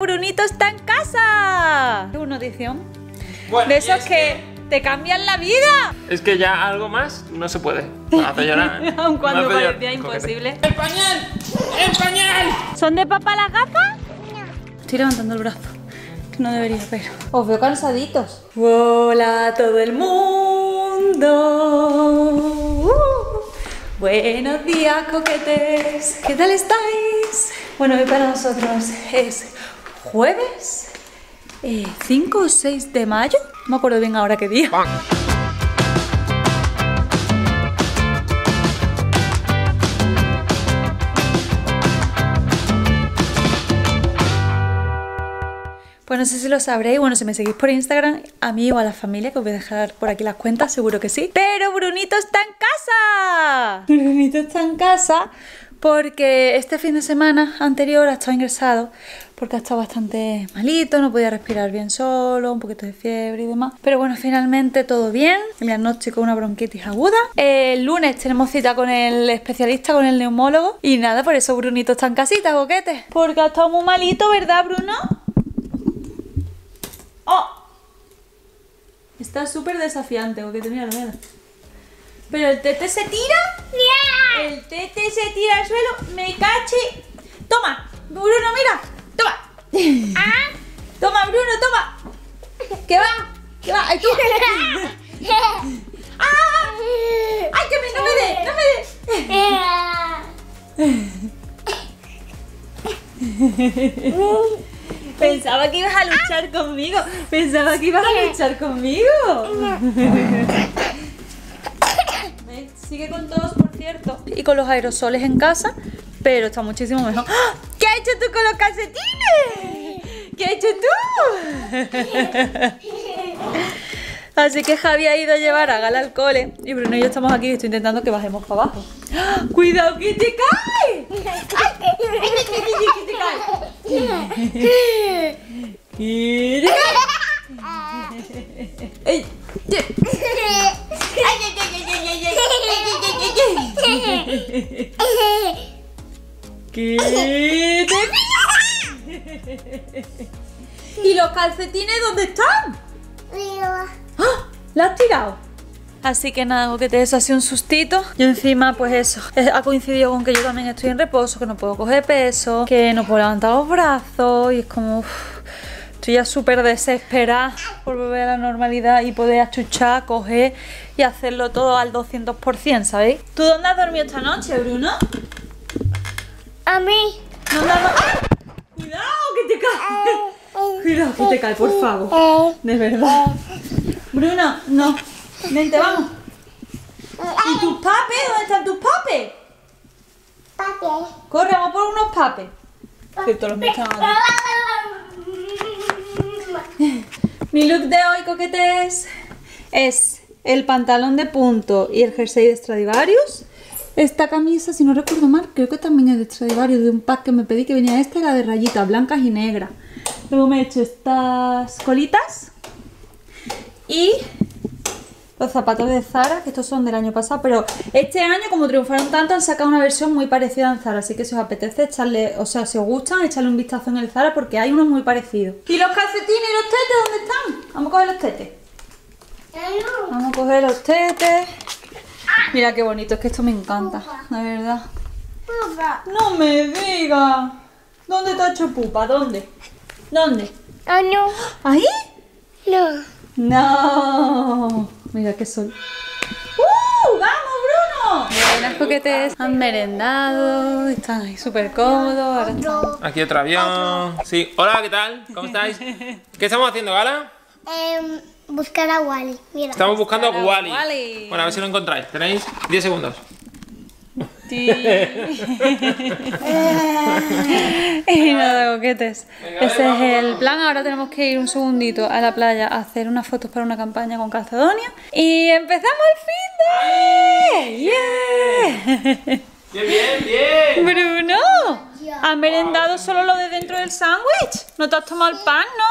Brunito está en casa. Una notición. Bueno, De esos es que te cambian la vida. Es que ya algo más no se puede. Me hace llorar. Aun cuando parecía imposible. ¡El pañal! ¡El pañal! ¿Son de papá las gafas? Estoy levantando el brazo. Que no debería, pero. Os veo cansaditos. Hola a todo el mundo. Uh. Buenos días, coquetes. ¿Qué tal estáis? Bueno, hoy para nosotros es jueves eh, 5 o 6 de mayo. No me acuerdo bien ahora qué día. Pues no sé si lo sabréis, bueno, si me seguís por Instagram, a mí o a la familia, que os voy a dejar por aquí las cuentas, seguro que sí. Pero Brunito está en casa. Brunito está en casa porque este fin de semana anterior ha estado ingresado porque ha estado bastante malito, no podía respirar bien solo, un poquito de fiebre y demás. Pero bueno, finalmente todo bien. El diagnóstico una bronquitis aguda. El lunes tenemos cita con el especialista, con el neumólogo. Y nada, por eso Brunito está en casita, boquete. Porque ha estado muy malito, ¿verdad, Bruno? ¡Oh! Está súper desafiante, boquete, mira, mira. Pero el tete se tira. El tete se tira al suelo. Me cache. Toma, Bruno, mira. Toma. Toma, Bruno, toma. ¿Qué va? ¿Qué va? ¡Ay, tú! ¡Ah! ¡Ay, que me, no me dé! ¡No me dé! Pensaba que ibas a luchar conmigo. Pensaba que ibas a luchar conmigo. Sigue con todos, por cierto. Y con los aerosoles en casa, pero está muchísimo mejor. ¡Ah! ¿Qué has hecho tú con los calcetines? ¿Qué has hecho tú? Así que Javi ha ido a llevar a Gala al cole y Bruno y yo estamos aquí y estoy intentando que bajemos para abajo. ¡Ah! ¡Cuidado que te cae! ¡Ay! ¡Que te cae! ¡Que te cae! calcetines dónde están? ¡Ah! ¿La has tirado? Así que nada, que te sido un sustito. Y encima, pues eso, eh, ha coincidido con que yo también estoy en reposo, que no puedo coger peso, que no puedo levantar los brazos. Y es como. uf, estoy ya súper desesperada por volver a la normalidad y poder achuchar, coger y hacerlo todo al 200%, ¿sabéis? ¿Tú dónde has dormido esta noche, Bruno? A mí. ¿Dónde has dormido? ¡Ah! ¡Cuidado, que te cae! Cuidado, que te cae, por favor. De verdad. Bruno, no. Vente, vamos. ¿Y tus papes? ¿Dónde están tus papes? Papi. Corre, vamos por unos papes. Que todos los. Mi look de hoy, coquetes, es el pantalón de punto y el jersey de Stradivarius. Esta camisa, si no recuerdo mal, creo que también es de Stradivarius, de un pack que me pedí que venía esta, era de rayitas blancas y negras. Luego me he hecho estas colitas y los zapatos de Zara, que estos son del año pasado, pero este año, como triunfaron tanto, han sacado una versión muy parecida en Zara, así que si os apetece echarle, o sea, si os gustan, echarle un vistazo en el Zara porque hay unos muy parecidos. ¿Y los calcetines y los tetes dónde están? Vamos a coger los tetes. Vamos a coger los tetes. Mira qué bonito, es que esto me encanta, la verdad. No me digas. ¿Dónde te ha hecho pupa? ¿Dónde? ¿Dónde? Ah, no. ¿Ahí? No. No. Mira qué sol. ¡Uh! ¡Vamos, Bruno! Buenas coquetes. Han merendado. Están ahí súper cómodos. Ahora están- Aquí otro avión. Sí. Hola, ¿qué tal? ¿Cómo estáis? ¿Qué estamos haciendo, Gala? Em, buscar a Wally. Mira. Estamos buscando a Wally. Wally. Bueno, a ver si lo encontráis. Tenéis 10 segundos. Sí. y nada, coquetes. Venga, Ese es el plan. Ahora tenemos que ir un segundito a la playa a hacer unas fotos para una campaña con Calcedonia. Y empezamos el fin de. ¡Yeah! Bien, bien, bien. Bruno, ¿has merendado solo lo de dentro del sándwich? ¿No te has tomado el pan, no?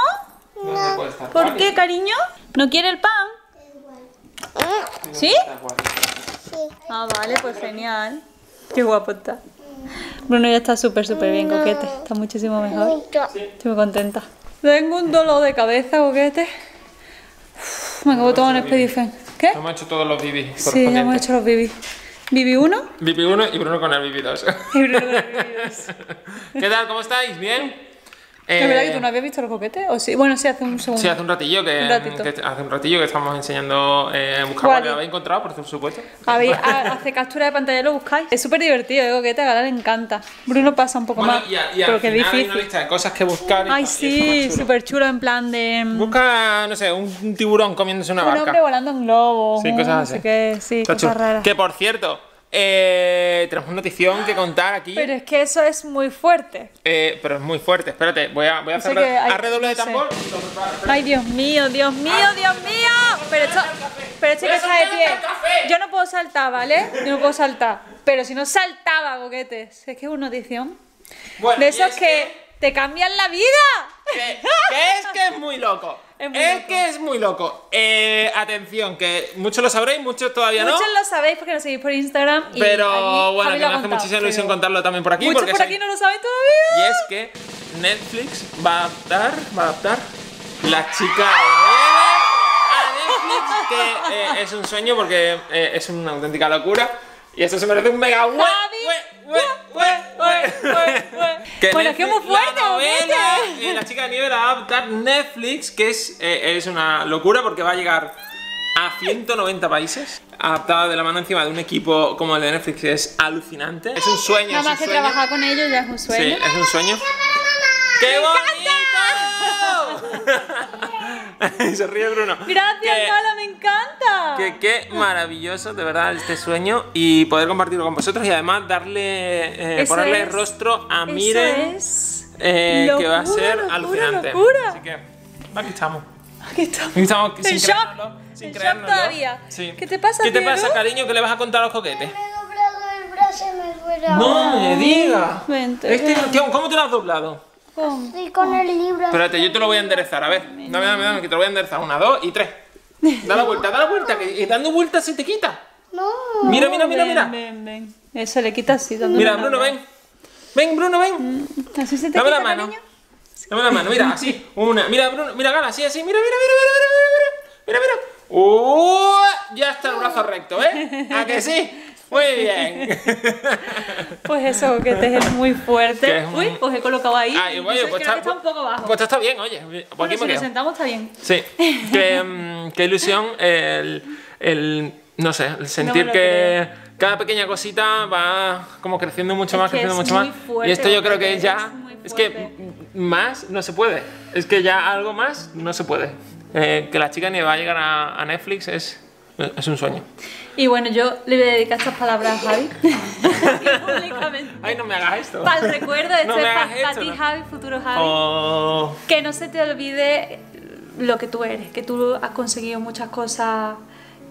¿Dónde puede estar ¿Por qué, cariño? ¿No quiere el pan? Sí. Ah, vale, pues genial. Qué guapo está. Bruno ya está súper, súper bien, coquete. Está muchísimo mejor. Estoy muy contenta. Tengo un dolor de cabeza, coquete. Uf, me acabo todo en Expedifen. ¿Qué? Hemos hecho todos los bibis Sí, ya hemos hecho los bibi. Bibi 1 Bibi 1 y Bruno con el Bibi 2. y Bruno con el bibi 2. ¿Qué tal? ¿Cómo estáis? ¿Bien? ¿Es verdad que Eh, tú no habías visto los coquetes? ¿O sí? Bueno, sí, hace un segundo. Sí, hace un ratillo que, Un que- hace un ratillo que estamos enseñando eh, buscar lo que habéis encontrado, por supuesto. Habéis, ha- hace captura de pantalla lo buscáis. Es súper divertido, ¿eh? coquete, a Gala le encanta. Bruno pasa un poco Bueno, más, y, a- y pero que es final hay una difícil. lista de cosas que buscar. y Ay, sí, chulo. súper chulo en plan de... mm, Busca, no sé, un tiburón comiéndose una Un barca. hombre volando en globo. Sí, un cosas no así. sé qué, sí, Está cosas raras. Que por cierto, eh, tenemos una notición que contar aquí. Pero es que eso es muy fuerte. eh, pero es muy fuerte. Espérate, voy a, voy a hacer que hay- a redoble de no sé. tambor. Ay, Dios mío, Dios mío, Dios mío. Pero esto, pero esto hay que ¡Eso está de pie. Yo no puedo saltar, ¿vale? Yo no puedo saltar. Pero si no saltaba, coquetes. Es que es una notición. Bueno, De esos es que te cambian la vida. Que, que es que es muy loco. Es Es, muy loco. que es muy loco. Eh, atención, que muchos lo sabréis, muchos todavía no. Muchos lo sabéis porque nos seguís por Instagram. Y Pero bueno, que me ha hace muchísima ilusión pero contarlo también por aquí. Muchos porque por aquí no lo saben todavía. Y es que Netflix va a adaptar, va a adaptar La chica de nieve a Netflix, que eh, es un sueño porque eh, es una auténtica locura. Y esto se merece un mega Javi. Que Bueno, es que muy Netflix, fuerte, La novela, Boquete. eh, La chica de nieve la va a adaptar Netflix, que es, eh, es una locura porque va a llegar a 190 países, adaptada de la mano encima de un equipo como el de Netflix, que es alucinante. Es un sueño, Nada es más un que sueño. trabajar con ellos ya es un Sí, sueño. es un sueño. ¡Qué bonito! Se ríe Bruno. Gracias, Gala, me encanta. Que qué maravilloso, de verdad, este sueño y poder compartirlo con vosotros y además darle, eh, ponerle es- rostro a Miren, es. eh, que va a Locura, ser locura, alucinante. locura. Así que aquí estamos. Aquí estamos. Aquí estamos sin En shock. creérnoslo, sin creérnoslo. todavía. Sí. ¿Qué te pasa, ¿Qué te pasa, cariño? ¿Qué le vas a contar a los coquetes? Me he doblado el brazo y me fuera. No me digas. Este-. ¿cómo- ¿Cómo te lo has doblado? Estoy con el libro. Espérate, yo te lo voy a enderezar, a ver. Dame, dame, dame, que te lo voy a enderezar. Una, dos y tres. Da la vuelta, da la vuelta, que que dando vueltas se te quita. No. Mira, mira, mira, Ven, mira. Ven, ven. Eso le quita así. dando Mira, Bruno, mano. ven. Ven, Bruno, ven. Así se te Dame la quita, mano. cariño. Dame la mano, mira, así. Una. Mira, Bruno, mira, gana, así, así. Mira, mira, mira, mira, mira, mira, mira. Mira, mira. ¡Uh! Ya está el brazo recto, ¿eh? ¿A que sí? Muy bien. Pues eso, que te es muy fuerte. Un- Uy, pues he colocado ahí. Incluso oye, pues creo está, está un poco bajo. Pues está bien, oye. Pues bueno, aquí si me nos sentamos está bien. Sí, que, mm, qué ilusión el, el, no sé, el sentir lo que cada pequeña cosita va como creciendo mucho Es más, creciendo mucho más. fuerte, y esto yo creo que es ya, es que más no se puede. Es que ya algo más no se puede. Eh, que la chica ni va a llegar a, a Netflix es, es un sueño. Y bueno, yo le voy a dedicar estas palabras a Javi. Públicamente. Ay, no me hagas esto. Para el recuerdo, esto No es para ti, no. Javi, futuro Javi. Oh, Que no se te olvide lo que tú eres, que tú has conseguido muchas cosas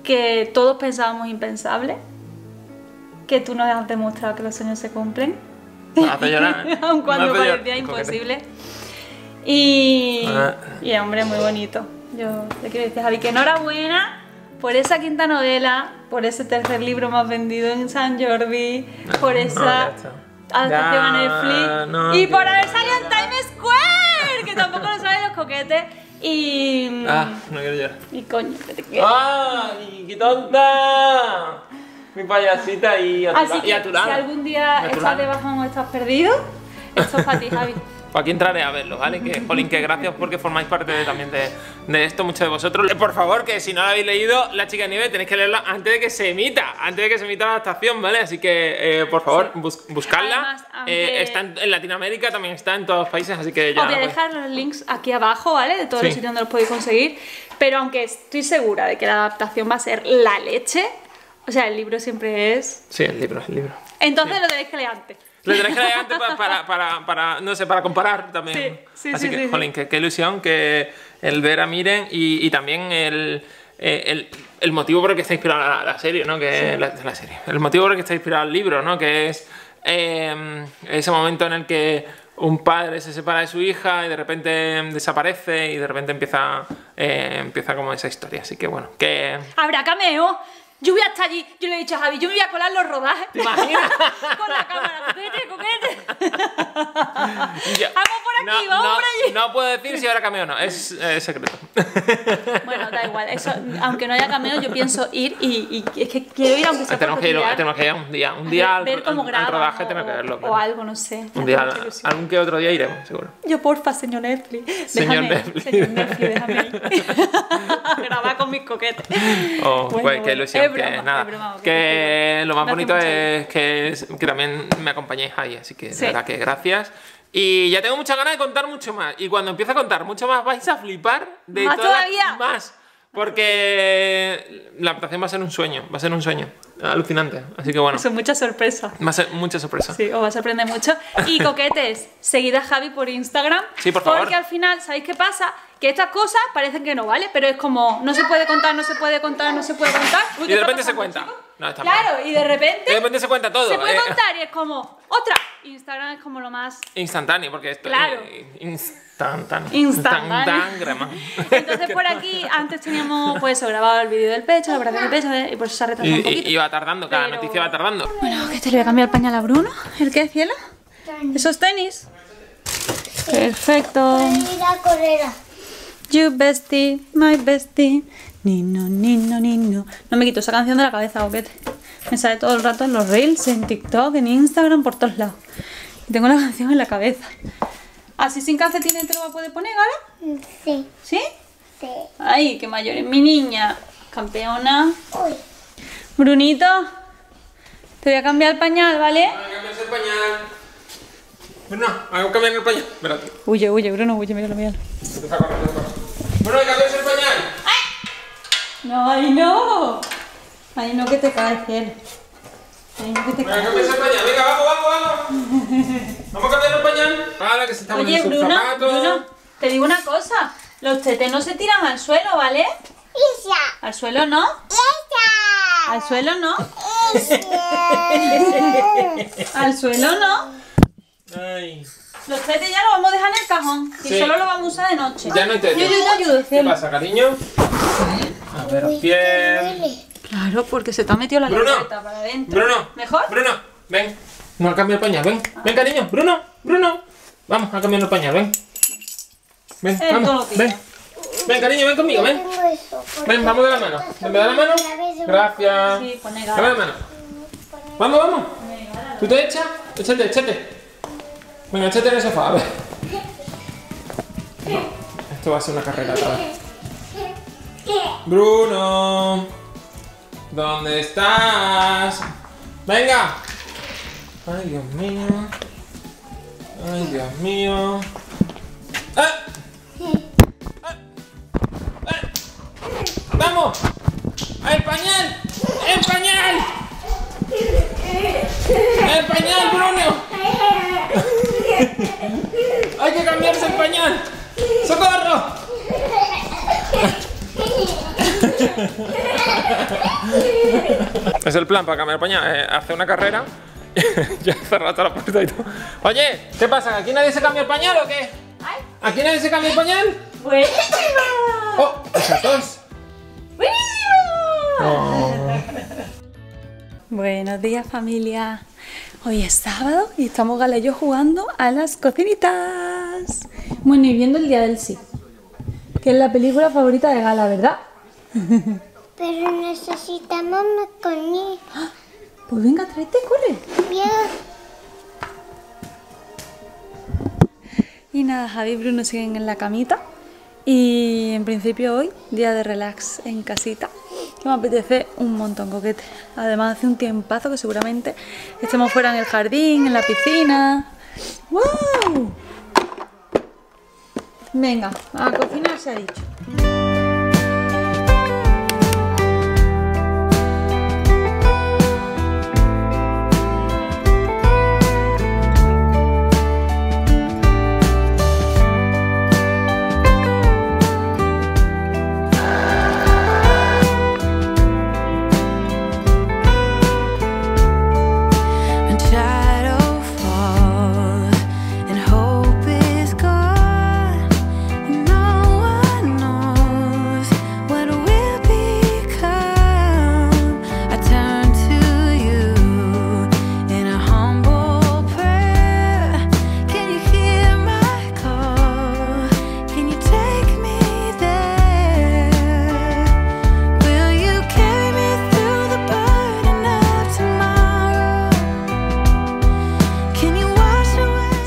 que todos pensábamos impensables, que tú nos has demostrado que los sueños se cumplen, llorar. ¿eh? aun cuando parecía imposible. Y, Ah. y hombre, muy bonito. Yo te quiero decir, Javi, que enhorabuena por esa quinta novela, por ese tercer libro más vendido en San Jordi, por esa ya está. adaptación a Netflix no y por haber salido en Times Square, que tampoco lo saben los coquetes. Y. Ah, no quiero llorar. Y coño, que te quiero. ¡Ay, qué tonta! Mi payasita y a tu, Así la- y que a tu si lado. algún día estás lado. de bajón o estás perdido, esto es para ti, Javi. Pues aquí entraré a verlo, ¿vale? Que, Jolín, que gracias porque formáis parte de- también de, de esto, muchos de vosotros. Eh, Por favor, que si no lo habéis leído, La chica de nieve, tenéis que leerla antes de que se emita, antes de que se emita la adaptación, ¿vale? Así que, eh, por favor, bus- buscadla. Además, aunque- Eh, está en, en Latinoamérica, también está en todos los países, así que ya... Os voy a pues, dejar los links aquí abajo, ¿vale? De todos Sí. los sitios donde los podéis conseguir. Pero aunque estoy segura de que la adaptación va a ser la leche, o sea, el libro siempre es. Sí, el libro, el libro. Entonces lo tenéis que leer antes. Tenéis que leer antes para, para, para, para, no sé, para comparar también. Sí, sí, Así sí, que, jolín, qué, qué ilusión que el ver a Miren y, y también el, eh, el, el motivo por el que está inspirada la, la serie, ¿no? Que la, la serie. El motivo por el que está inspirado el libro, ¿no? Que es eh, ese momento en el que un padre se separa de su hija y de repente desaparece y de repente empieza, eh, empieza como esa historia. Así que bueno, que... Habrá cameo. Yo voy hasta allí. Yo le he dicho a Javi, yo me voy a colar los rodajes. ¿Te imaginas? Con la cámara. Coquete, coquete. Vamos por aquí, no, vamos no, por allí. No puedo decir si habrá cameo o no, es eh, secreto. Bueno, da igual. Eso, aunque no haya cameo, yo pienso ir y, y es que quiero ir aunque sea tenemos, que ir, tenemos que ir un día. Un día al, ver cómo al- al rodaje o, tenemos que verlo. o claro. algo, no sé. Un día, algún que otro día iremos, seguro. Yo, porfa, señor Netflix. Señor Netflix. Señor Netflix, déjame ir. Grabar con mis coquetes. Oh, Bueno, pues qué ilusión. es que broma, nada. es broma, que lo más bonito es que, que también me acompañéis ahí, así que de Sí. verdad que gracias. Y ya tengo muchas ganas de contar mucho más. Y cuando empiece a contar mucho más, vais a flipar de ¿Más todas- todavía? Más. Porque la adaptación va a ser un sueño, va a ser un sueño. Alucinante. Así que bueno, Son muchas sorpresas. va a ser mucha sorpresa. Sí, os va a sorprender mucho. Y coquetes, seguid a Javi por Instagram. Sí, por favor. Porque al final, ¿sabéis qué pasa? Que estas cosas parecen que no, ¿vale? Pero es como, no se puede contar, no se puede contar, no se puede contar. Uy, Y ¿qué de repente se cuenta. chicos? No, está bien. Claro, y de repente De repente se cuenta todo. se puede eh. contar y es como, otra. Instagram es como lo más Instantáneo, porque esto Claro. instantáneo. Instantáneo. Entonces por aquí antes teníamos pues eso, grabado el vídeo del pecho, la operación del pecho eh, y por eso se ha retrasado Y, un poquito. y- va tardando, cada Pero- noticia va tardando. Bueno, que te le voy a cambiar el pañal a Bruno. ¿El qué, cielo? ¿Esos tenis? Perfecto. Ir a correr. You bestie, my bestie. Nino, nino, nino. No me quito esa canción de la cabeza, boquete. Me sale todo el rato en los reels, en TikTok, en Instagram, por todos lados. Y tengo la canción en la cabeza. Así sin calcetines te lo va a poder poner, ¿vale? Sí, ¿Sí? sí. Ay, qué mayor es mi niña. Campeona. Uy. Brunito, te voy a cambiar el pañal, ¿vale? Que cambiarse el pañal. Bueno, hay que cambiar el pañal. Espérate. Huye, huye, Bruno, huye, míralo, míralo. A a. Bueno, hay que cambiarse el pañal. No, ay, no. Ay, no, que te caes, cielo. Ay, no, que te que el pañal. Venga, vamos, vamos, vamos. Vamos a cambiar el pañal. Ahora que se está Oye, Bruno. Bruno, te digo una cosa. Los tetés no se tiran al suelo, ¿vale? Isa. Al suelo no. Isa. Al suelo no. Isa. Al suelo no. Ay. Los tetés ya los vamos a dejar en el cajón. Y Sí. solo los vamos a usar de noche. Ya no hay. Yo, yo te ayudo, ¿Qué pasa, cariño? A ver, bien. Claro, porque se te ha metido la Bruno. libreta para adentro. Bruno. ¿Mejor? Bruno, ven. No, cambia el pañal, ven. Ven, cariño. Bruno, Bruno. Vamos a cambiar el pañal, ven. Ven, vamos. Ven. Ven, cariño, ven conmigo, ven. Tengo eso, porque Ven, vamos de la mano. ¿Me da la mano? Gracias. Sí, Dame la mano. Vamos, vamos. ¿Tú te echas? Échate, échate. Venga, échate en el sofá, a ver. Esto va a ser una carrera otra vez. Bruno. ¿Dónde estás? Venga. Ay, Dios mío. Ay, Dios mío. ¡Ah! ¡Ah! ¡Ah! ¡Vamos! ¡El pañal! ¡El pañal! ¡El pañal, Bruno! ¡Hay que cambiarse el pañal! ¡Socorro! Es el plan para cambiar pañal, eh, hacer una carrera ya cerrar toda la puerta y todo. Oye, ¿qué pasa? ¿Aquí nadie se cambia el pañal o qué? ¿Aquí nadie se cambia el pañal? ¡Buenísimo! ¡Oh! ¡Esa tos! Buenos días familia. Hoy es sábado y estamos Gala y yo jugando a las cocinitas. Bueno, y viendo el día del sí. Que es la película favorita de Gala, ¿verdad? Pero necesitamos más conmigo. Pues venga, tráete, corre. Y nada, Javi y Bruno siguen en la camita. Y en principio hoy, día de relax en casita. Que me apetece un montón, coquete. Además hace un tiempazo que seguramente estemos fuera en el jardín, en la piscina. ¡Wow! Venga, a cocinar se ha dicho.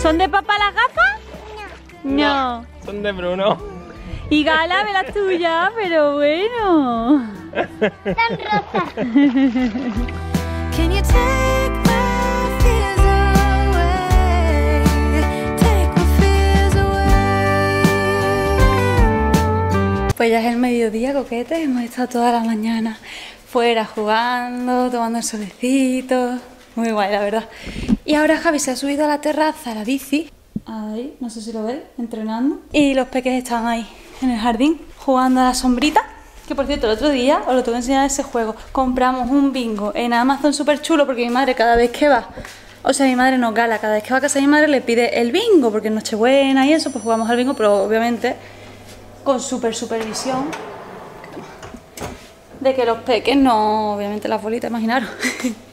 ¿Son de papá las gafas? No. no. Son de Bruno. Y Gala, ve las tuyas, pero bueno. Son rojas. Pues ya es el mediodía, coquetes, hemos estado toda la mañana fuera jugando, tomando el solecito, muy guay, la verdad. Y ahora Javi se ha subido a la terraza, a la bici. Ahí, no sé si lo veis, entrenando. Y los peques están ahí, en el jardín, jugando a la sombrita. Que por cierto, el otro día os lo tengo que enseñar ese juego. Compramos un bingo en Amazon súper chulo porque mi madre cada vez que va, o sea, mi madre nos gala, cada vez que va a casa de mi madre le pide el bingo porque es Nochebuena y eso, pues jugamos al bingo, pero obviamente con super supervisión de que los peques no, obviamente las bolitas, imaginaros.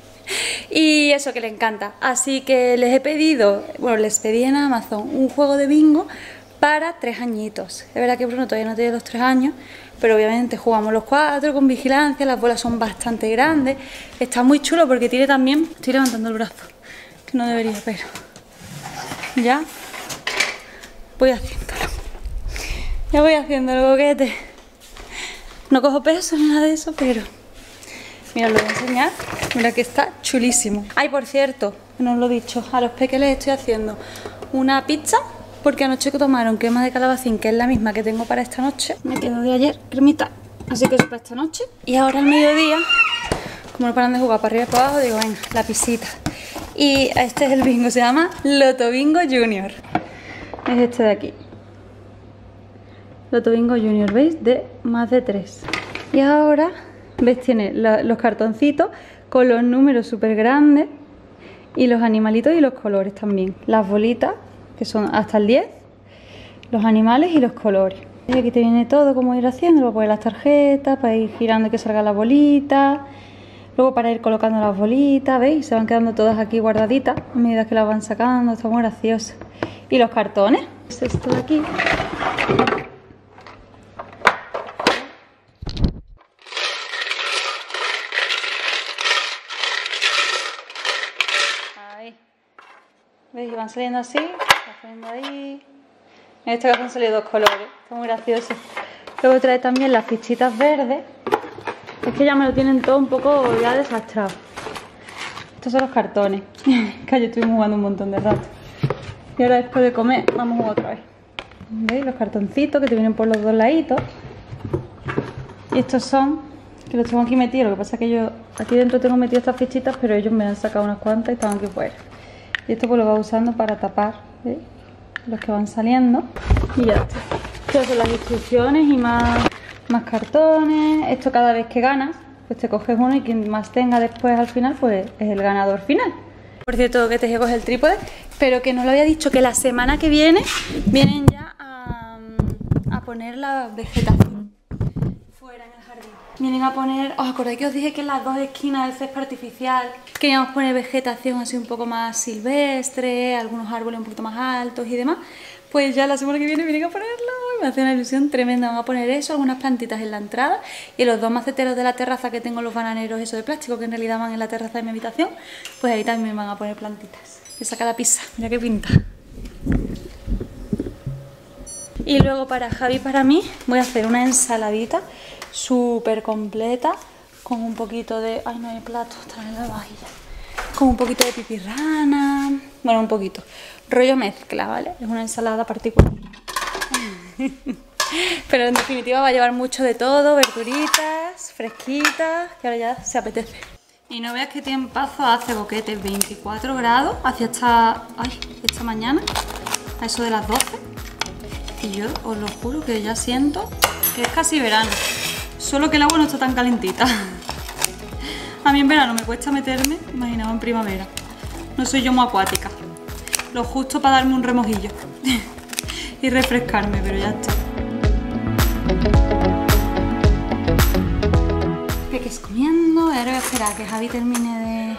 y eso que le encanta. Así que les he pedido, bueno, les pedí en Amazon un juego de bingo para tres añitos. Es verdad que Bruno todavía no tiene los tres años, pero obviamente jugamos los cuatro con vigilancia, las bolas son bastante grandes. Está muy chulo porque tiene también, estoy levantando el brazo, que no debería, pero ya voy haciéndolo. Ya voy haciéndolo, boquete. No cojo peso ni nada de eso, pero mira, lo voy a enseñar. Mira que está chulísimo. Ay, por cierto, no os lo he dicho, a los peques les estoy haciendo una pizza porque anoche que tomaron crema de calabacín, que es la misma que tengo para esta noche. Me quedo de ayer, cremita. Así que eso para esta noche. Y ahora al mediodía, como no paran de jugar para arriba y para abajo, digo, venga, la pisita. Y este es el bingo, se llama Loto Bingo Junior. Es este de aquí. Loto Bingo Junior, ¿veis? De más de 3. Y ahora, ¿ves? Tiene los cartoncitos con los números súper grandes y los animalitos y los colores también. Las bolitas, que son hasta el 10, los animales y los colores. Aquí te viene todo, cómo ir haciendo, para poner las tarjetas, para ir girando y que salga la bolita. Luego para ir colocando las bolitas, ¿veis? Se van quedando todas aquí guardaditas a medida que las van sacando, está muy gracioso. Y los cartones, es esto de aquí. Ahí. ¿Veis? Y van saliendo así. En este caso han salido dos colores, está muy gracioso. Luego trae también las fichitas verdes. Es que ya me lo tienen todo un poco ya desastrado. Estos son los cartones. que ayer estuvimos jugando un montón de rato. Y ahora después de comer vamos a jugar otra vez. ¿Veis? Los cartoncitos que te vienen por los dos laditos. Y estos son, que los tengo aquí metidos. Lo que pasa es que yo aquí dentro tengo metidas estas fichitas, pero ellos me han sacado unas cuantas y están aquí fuera. Y esto pues lo va usando para tapar ¿veis? los que van saliendo. Y ya está. Estas son las instrucciones y más, más cartones. Esto cada vez que ganas, pues te coges uno y quien más tenga después al final, pues es el ganador final. Por cierto, que te llevo el trípode, pero que no lo había dicho, que la semana que viene vienen ya a, a poner la vegetación fuera en el jardín. Vienen a poner, ¿os acordáis que os dije que en las dos esquinas del césped artificial queríamos poner vegetación así un poco más silvestre, algunos árboles un poquito más altos y demás? Pues ya la semana que viene vienen a ponerlo me hace una ilusión tremenda. Van a poner eso, algunas plantitas en la entrada y los dos maceteros de la terraza que tengo los bananeros, eso de plástico que en realidad van en la terraza de mi habitación, pues ahí también van a poner plantitas. Que saca la pizza, mira qué pinta. Y luego para Javi para mí voy a hacer una ensaladita súper completa con un poquito de... Ay, no hay plato, en la vajilla. Con un poquito de pipirrana. Bueno, un poquito. Rollo mezcla, ¿vale? Es una ensalada particular. Pero en definitiva va a llevar mucho de todo, verduritas, fresquitas, que ahora ya se apetece. Y no veas qué tiempazo hace boquete, 24 grados hacia esta, ay, esta mañana, a eso de las 12. Y yo os lo juro que ya siento que es casi verano. Solo que el agua no está tan calentita. A mí en verano me cuesta meterme, imaginaba en primavera. No soy yo muy acuática. Lo justo para darme un remojillo. y refrescarme, pero ya está. Peques comiendo. y Ahora voy a esperar a que Javi termine de.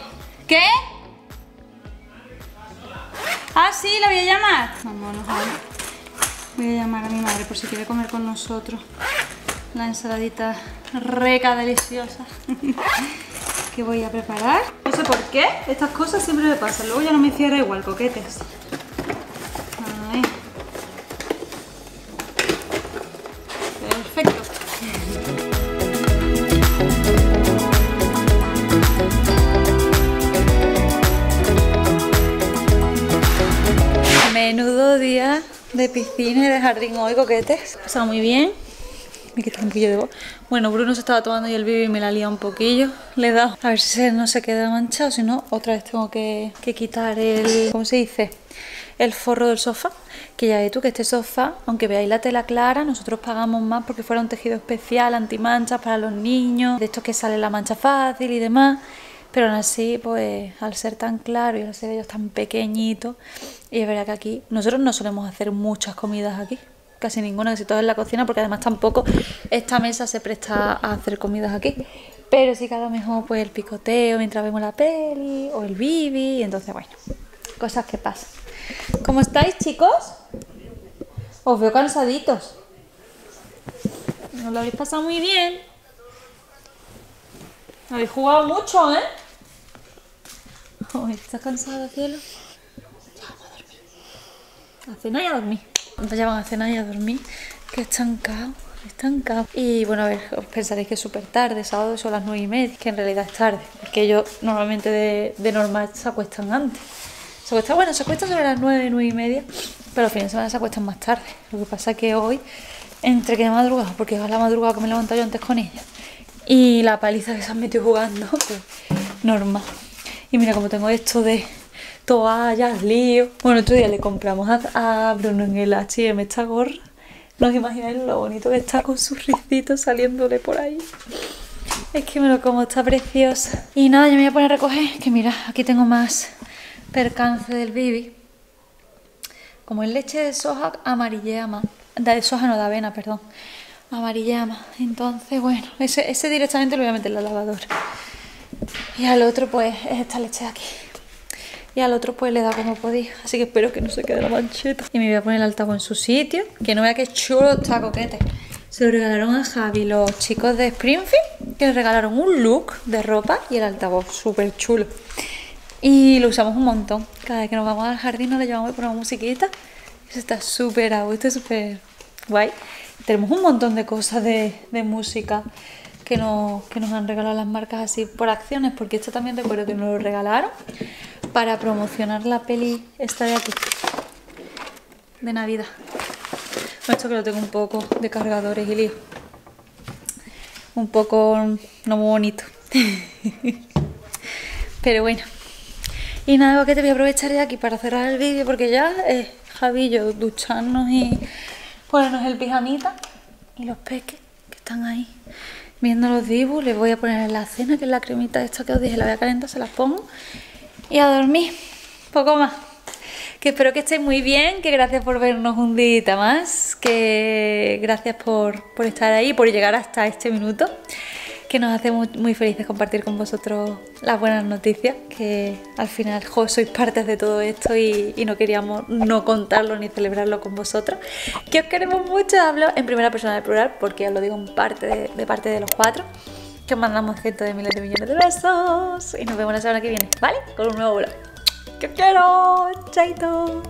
¿Qué? Ah, sí, la voy a llamar. Vámonos, Javi. Voy a llamar a mi madre por si quiere comer con nosotros. La ensaladita reca deliciosa que voy a preparar. No sé por qué, estas cosas siempre me pasan. Luego ya no me cierra igual, coquetes. De piscina y de jardín hoy, coquetes. Pasado muy bien. De voz. Bueno, Bruno se estaba tomando y el bibi me la lía un poquillo. Le he dado a ver si se- no se queda manchado, si no, otra vez tengo que, que quitar el. ¿Cómo se dice? El forro del sofá. Que ya ves tú que este sofá, aunque veáis la tela clara, nosotros pagamos más porque fuera un tejido especial, antimanchas para los niños, de estos que sale la mancha fácil y demás. Pero aún así, pues al ser tan claro y al ser ellos tan pequeñitos, y es verdad que aquí nosotros no solemos hacer muchas comidas aquí, casi ninguna, casi todas en la cocina, porque además tampoco esta mesa se presta a hacer comidas aquí. Pero sí que a lo mejor pues el picoteo mientras vemos la peli o el bibi, y entonces bueno, cosas que pasan. ¿Cómo estáis chicos? Os veo cansaditos. ¿Os lo habéis pasado muy bien? Habéis jugado mucho, ¿eh? ¿Estás cansada, cielo? Ya a cenar y a dormir. Ya van a cenar y a dormir. Que estancado, estancado. Y bueno, a ver, os pensaréis que es súper tarde, sábado son las nueve y media, que en realidad es tarde. Porque ellos normalmente de, de normal se acuestan antes. Se acuestan, bueno, se acuestan sobre las nueve, nueve y media, pero los fines de semana se acuestan más tarde. Lo que pasa es que hoy, entre que he madrugado, porque es la madrugada que me he levantado yo antes con ella, y la paliza que se han metido jugando, pues normal. Y mira como tengo esto de toallas, lío. Bueno, otro día le compramos a, Bruno en el H&M esta gorra. No os imagináis lo bonito que está con sus ricitos saliéndole por ahí. Es que me lo como, está preciosa. Y nada, yo me voy a poner a recoger, que mira, aquí tengo más percance del bibi. Como es leche de soja, amarillea más. De soja no, de avena, perdón. Amarillea más. Entonces, bueno, ese, ese directamente lo voy a meter en la lavadora. Y al otro, pues, es esta leche de aquí. Y al otro, pues, le da como podéis. Así que espero que no se quede la mancheta. Y me voy a poner el altavoz en su sitio. Que no vea qué chulo está, coquete. Se lo regalaron a Javi los chicos de Springfield. Que le regalaron un look de ropa y el altavoz. Súper chulo. Y lo usamos un montón. Cada vez que nos vamos al jardín nos lo llevamos y ponemos musiquita. Eso está súper a gusto, súper guay. Tenemos un montón de cosas de, música que nos, que nos han regalado las marcas así por acciones, porque esto también recuerdo que nos lo regalaron para promocionar la peli esta de aquí, de Navidad. Esto que lo tengo un poco de cargadores y lío. Un poco no muy bonito. Pero bueno. Y nada, que te voy a aprovechar de aquí para cerrar el vídeo porque ya es Javi ducharnos y ponernos el pijamita y los peques que están ahí viendo los dibujos. Les voy a poner en la cena, que es la cremita esta que os dije, la voy a calentar, se las pongo y a dormir. Poco más. Que espero que estéis muy bien, que gracias por vernos un día más, que gracias por, por estar ahí, por llegar hasta este minuto, que nos hace muy, muy felices compartir con vosotros las buenas noticias, que al final jo, sois partes de todo esto y, y no queríamos no contarlo ni celebrarlo con vosotros. Que os queremos mucho, hablo en primera persona del plural, porque os lo digo en parte de, de parte de los cuatro. Que os mandamos cientos de miles de millones de besos y nos vemos la semana que viene, ¿vale? Con un nuevo vlog. ¡Que os quiero! ¡Chaito!